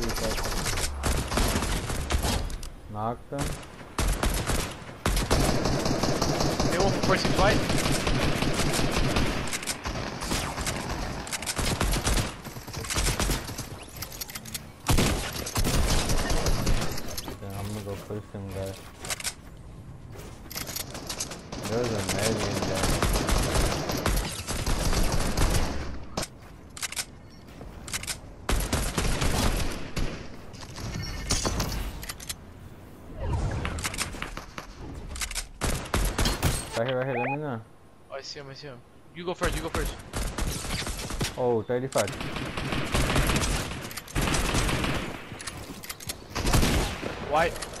35. Knocked him. Tem um por six white. Then I'm gonna go push him guy. There's a in there. Right here, right here, let me know. Oh, I see him, I see him. You go first, you go first. Oh, 35. White.